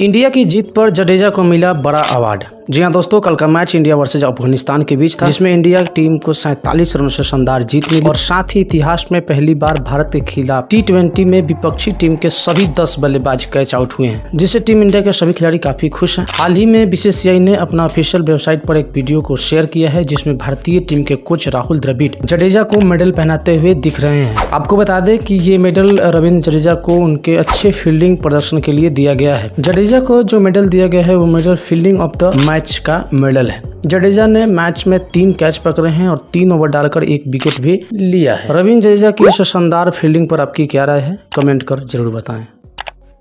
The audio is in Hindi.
इंडिया की जीत पर जडेजा को मिला बड़ा अवार्ड। जी हाँ दोस्तों कल का मैच इंडिया वर्सेज अफ़गानिस्तान के बीच था जिसमें इंडिया टीम को सैतालीस रनों से शानदार जीत मिली। और साथ ही इतिहास में पहली बार भारत के खिलाफ टी ट्वेंटी में विपक्षी टीम के सभी दस बल्लेबाज कैच आउट हुए हैं जिससे टीम इंडिया के सभी खिलाड़ी काफ़ी खुश हैं। हाल ही में बीसीसीआई ने अपना ऑफिशियल वेबसाइट पर एक वीडियो को शेयर किया है जिसमें भारतीय टीम के कोच राहुल द्रविड़ जडेजा को मेडल पहनाते हुए दिख रहे हैं। आपको बता दें कि ये मेडल रविंद्र जडेजा को उनके अच्छे फील्डिंग प्रदर्शन के लिए दिया गया है। जडेजा को जो मेडल दिया गया है वो medal fielding of the match का मेडल है। जडेजा ने मैच में तीन कैच पकड़े हैं और तीन ओवर डालकर एक विकेट भी लिया है। रविंद्र जडेजा की इस शानदार फील्डिंग पर आपकी क्या राय है? कमेंट कर ज़रूर बताएँ।